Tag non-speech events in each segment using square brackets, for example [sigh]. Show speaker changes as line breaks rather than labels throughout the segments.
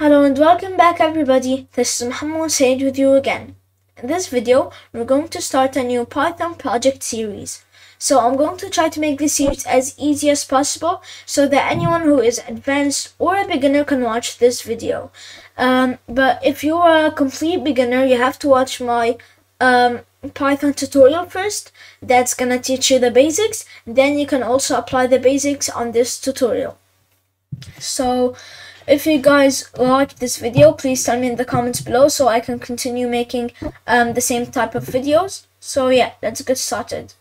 Hello and welcome back everybody, this is Muhammad Said with you again. In this video, we're going to start a new Python project series. So I'm going to try to make this series as easy as possible so that anyone who is advanced or a beginner can watch this video. Um, but if you are a complete beginner, you have to watch my um, Python tutorial first. That's gonna teach you the basics. Then you can also apply the basics on this tutorial. So if you guys like this video please tell me in the comments below so I can continue making um, the same type of videos. So yeah let's get started.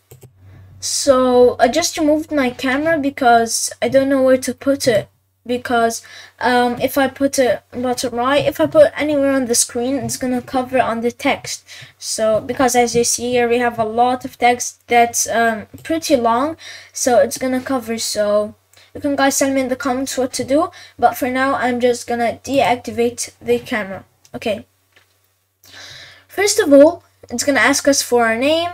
So I just removed my camera because I don't know where to put it because um, if I put it bottom right if I put anywhere on the screen it's gonna cover on the text. So because as you see here we have a lot of text that's um, pretty long so it's gonna cover so you can guys tell me in the comments what to do but for now I'm just gonna deactivate the camera okay first of all it's gonna ask us for our name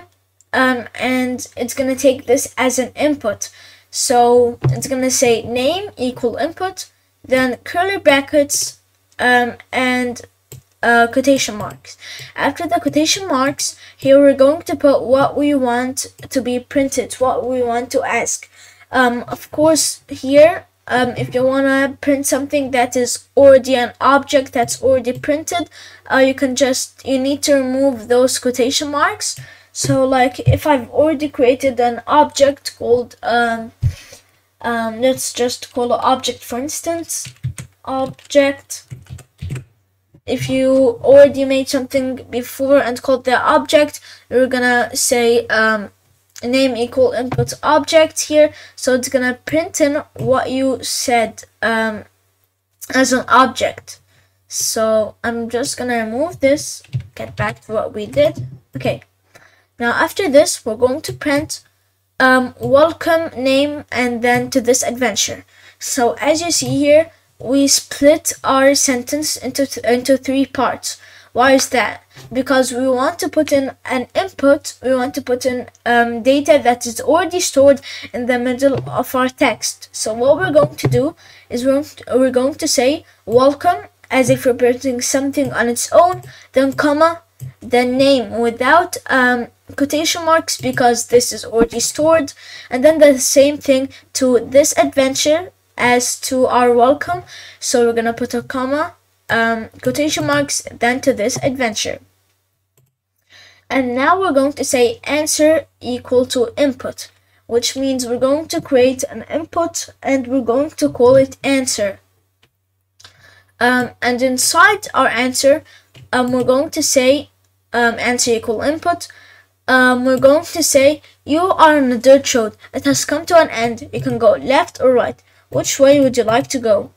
um, and it's gonna take this as an input so it's gonna say name equal input then curly brackets um, and uh, quotation marks. After the quotation marks, here we're going to put what we want to be printed, what we want to ask. Um, of course, here, um, if you want to print something that is already an object that's already printed, uh, you can just, you need to remove those quotation marks. So like if I've already created an object called, um, um, let's just call it object for instance, object. If you already made something before and called the object, you're gonna say um, name equal input object here. So it's gonna print in what you said um, as an object. So I'm just gonna remove this get back to what we did. Okay. Now after this we're going to print um, welcome name and then to this adventure. So as you see here we split our sentence into into three parts why is that? Because we want to put in an input, we want to put in um, data that is already stored in the middle of our text. So what we're going to do is we're, we're going to say welcome as if we're putting something on its own, then comma, then name without um, quotation marks because this is already stored, and then the same thing to this adventure as to our welcome. So we're gonna put a comma um, quotation marks then to this adventure. And now we're going to say answer equal to input, which means we're going to create an input and we're going to call it answer. Um, and inside our answer, um, we're going to say um, answer equal input. Um, we're going to say you are on a dirt road. It has come to an end. You can go left or right. Which way would you like to go?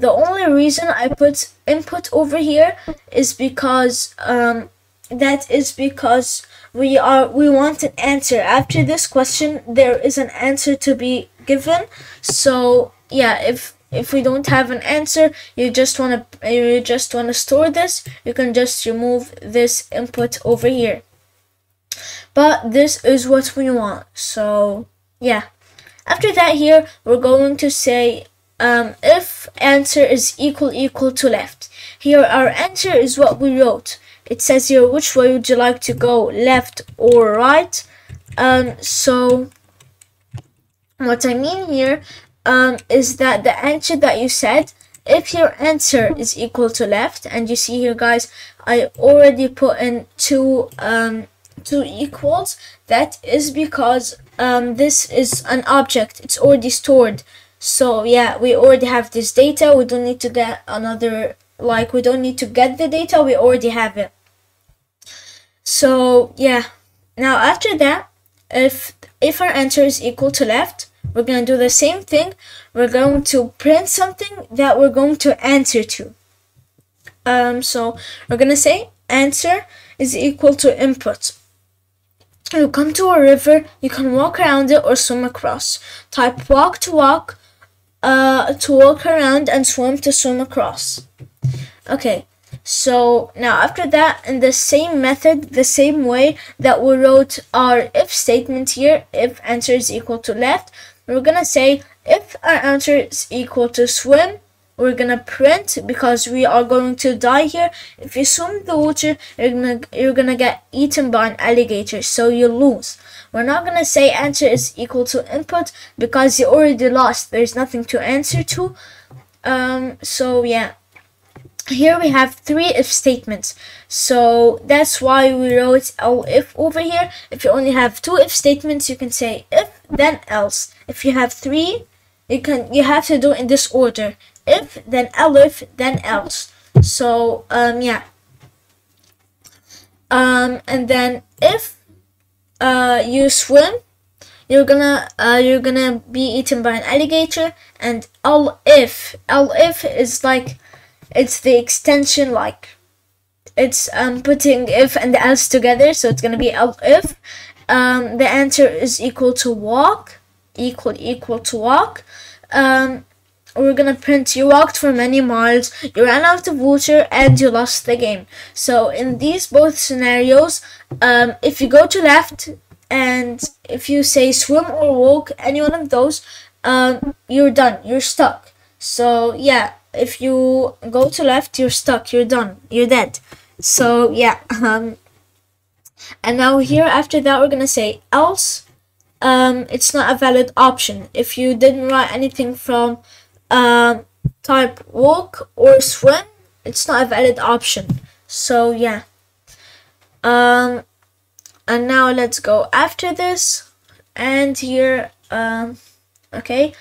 The only reason I put input over here is because um, that is because we are we want an answer. After this question there is an answer to be given. So yeah if if we don't have an answer you just want to you just want to store this. You can just remove this input over here. But this is what we want. So yeah. After that here we're going to say um, if answer is equal equal to left. Here our answer is what we wrote. It says here which way would you like to go, left or right. Um, so what I mean here um, is that the answer that you said, if your answer is equal to left, and you see here guys, I already put in two um, two equals, that is because um, this is an object, it's already stored. So yeah, we already have this data. We don't need to get another, like we don't need to get the data. We already have it. So yeah, now after that, if, if our answer is equal to left, we're going to do the same thing. We're going to print something that we're going to answer to. Um, so we're going to say answer is equal to input. You come to a river, you can walk around it or swim across. Type walk to walk uh, to walk around and swim to swim across. Okay, so now after that, in the same method, the same way that we wrote our if statement here, if answer is equal to left, we're gonna say if our answer is equal to swim, we're gonna print because we are going to die here. If you swim the water, you're gonna you're gonna get eaten by an alligator, so you lose. We're not gonna say answer is equal to input because you already lost. There's nothing to answer to. Um, so yeah. Here we have three if statements. So that's why we wrote if over here. If you only have two if statements, you can say if, then else. If you have three, you can you have to do in this order if then elif then else so um yeah um and then if uh you swim you're gonna uh you're gonna be eaten by an alligator and al if al if is like it's the extension like it's um putting if and else together so it's gonna be al if. Um the answer is equal to walk equal equal to walk. Um, we're gonna print you walked for many miles, you ran out of water, and you lost the game. So in these both scenarios, um, if you go to left and if you say swim or walk, any one of those, um, you're done, you're stuck. So yeah, if you go to left, you're stuck, you're done, you're dead. So yeah, [laughs] um, and now here after that, we're gonna say else um, it's not a valid option. If you didn't write anything from um, type walk or swim, it's not a valid option. So yeah. Um, and now let's go after this. And here, um, okay.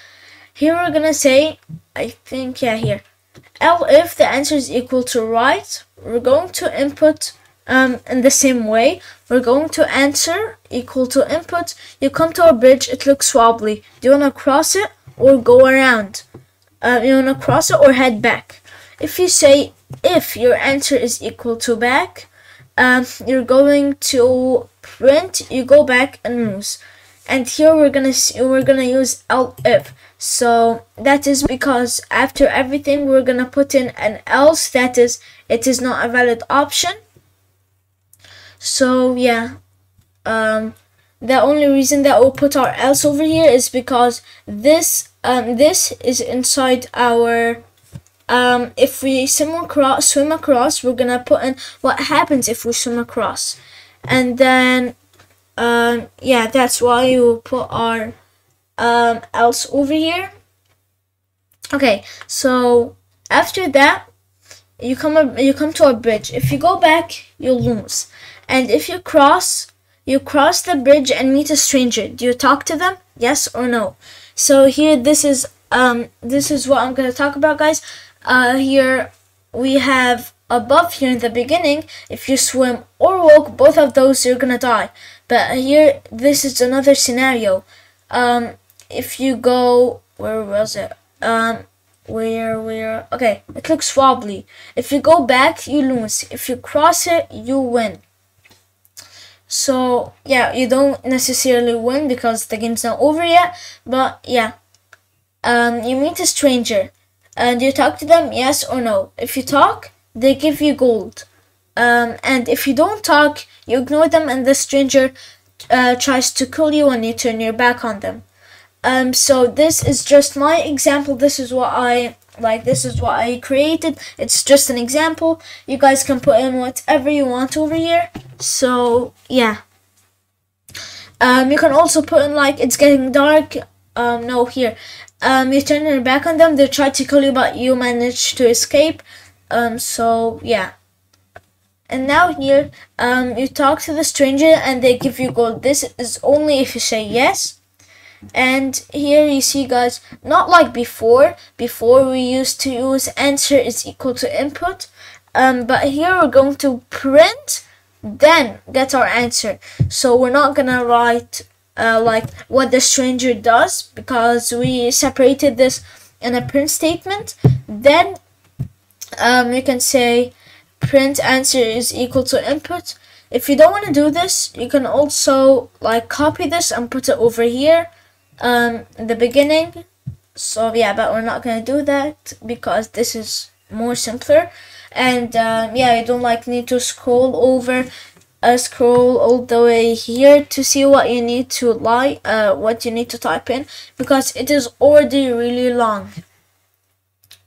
Here we're gonna say, I think, yeah, here. elif the answer is equal to right, we're going to input um, in the same way, we're going to answer equal to input. You come to a bridge, it looks wobbly. Do you want to cross it or go around? Uh, you want to cross it or head back? If you say if your answer is equal to back, um, you're going to print, you go back and lose. And here we're gonna see, we're gonna use else if. So that is because after everything we're gonna put in an else that is it is not a valid option so yeah, um, the only reason that we'll put our else over here is because this um, this is inside our um, if we swim across, swim across, we're gonna put in what happens if we swim across, and then um, yeah, that's why you will put our um, else over here. Okay, so after that, you come you come to a bridge. If you go back, you'll lose. And if you cross, you cross the bridge and meet a stranger. Do you talk to them? Yes or no? So here, this is um, this is what I'm gonna talk about, guys. Uh, here we have above here in the beginning. If you swim or walk, both of those you're gonna die. But here, this is another scenario. Um, if you go, where was it? Um, where where okay it looks wobbly if you go back you lose if you cross it you win so yeah, you don't necessarily win because the game's not over yet. But yeah, um, you meet a stranger and you talk to them, yes or no. If you talk, they give you gold. Um, and if you don't talk, you ignore them and the stranger uh, tries to kill you and you turn your back on them. Um, so this is just my example. This is what I like this is what I created it's just an example you guys can put in whatever you want over here so yeah. Um, you can also put in like it's getting dark. Um, no here. Um, you turn your back on them. They try to kill you but you manage to escape. Um, so yeah. And now here um, you talk to the stranger and they give you gold. This is only if you say yes. And here you see guys not like before. Before we used to use answer is equal to input. Um, but here we're going to print then get our answer so we're not gonna write uh, like what the stranger does because we separated this in a print statement then um, you can say print answer is equal to input if you don't want to do this you can also like copy this and put it over here um, in the beginning. So yeah, but we're not gonna do that because this is more simpler. And um, yeah, you don't like need to scroll over, uh, scroll all the way here to see what you need to like, uh, what you need to type in because it is already really long.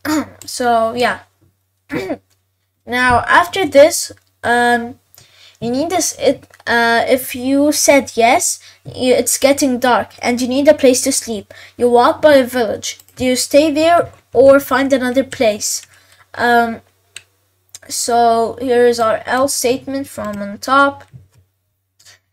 [clears throat] so yeah. [clears throat] now after this, um, you need this. It uh, if you said yes, you, it's getting dark and you need a place to sleep. You walk by a village. Do you stay there or find another place? Um, so here is our else statement from on top.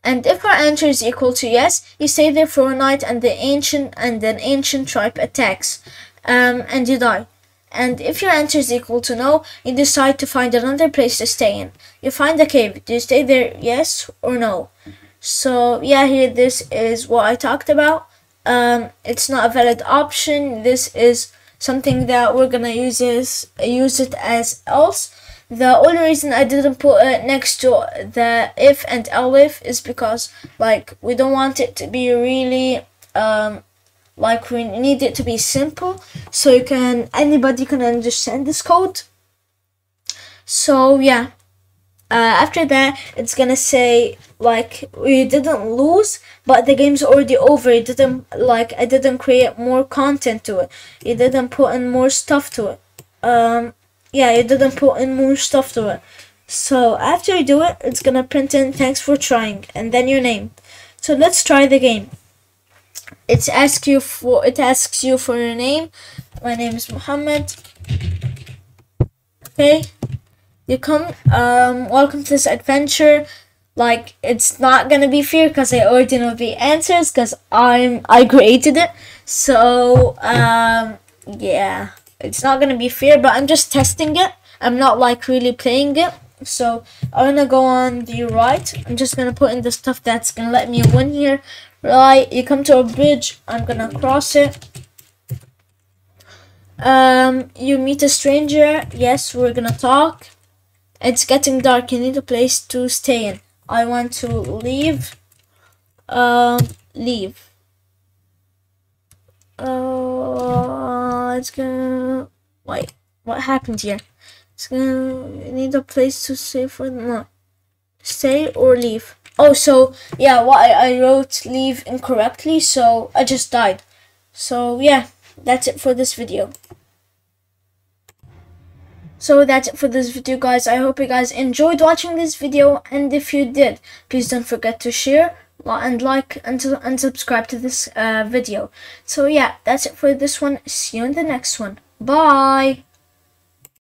And if our answer is equal to yes, you stay there for a night and the ancient and an ancient tribe attacks, um, and you die. And if your answer is equal to no, you decide to find another place to stay in. You find a cave. Do you stay there, yes or no? So yeah, here this is what I talked about. Um, it's not a valid option. This is something that we're gonna use is use it as else. The only reason I didn't put it next to the if and elif is because like we don't want it to be really um like we need it to be simple so you can anybody can understand this code. So yeah. Uh, after that it's gonna say like we didn't lose but the game's already over it didn't like i didn't create more content to it it didn't put in more stuff to it um yeah, it didn't put in more stuff to it. So after you do it, it's gonna print in thanks for trying and then your name. So let's try the game. It asks you for it asks you for your name. My name is Muhammad. Okay. You come um welcome to this adventure. Like it's not gonna be fair because I already know the answers because I'm I created it. So um yeah it's not gonna be fair, but I'm just testing it. I'm not like really playing it. So I'm gonna go on the right. I'm just gonna put in the stuff that's gonna let me win here. Right, you come to a bridge. I'm gonna cross it. Um, you meet a stranger. Yes, we're gonna talk. It's getting dark. You need a place to stay in. I want to leave. Um, leave. Uh, it's gonna wait. What happened here? It's gonna need a place to stay for the night. Stay or leave. Oh, so yeah, what I, I wrote leave incorrectly, so I just died. So yeah, that's it for this video. So that's it for this video guys. I hope you guys enjoyed watching this video and if you did, please don't forget to share, and like and, and subscribe to this uh, video. So yeah, that's it for this one. See you in the next one. Bye!